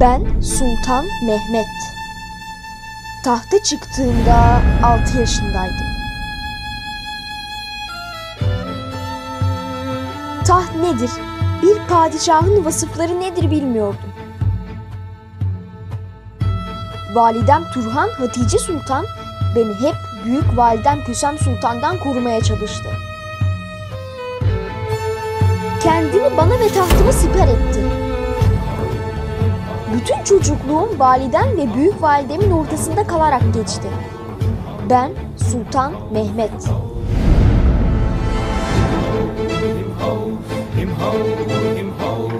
Ben Sultan Mehmet. Tahta çıktığımda 6 yaşındaydım. Taht nedir? Bir padişahın vasıfları nedir bilmiyordum. Validem Turhan Hatice Sultan beni hep büyük validem Kösem Sultan'dan korumaya çalıştı. Kendini bana ve tahtımı siper etti. Bütün çocukluğum validen ve büyük validemin ortasında kalarak geçti. Ben Sultan Mehmet. Him ho, him ho.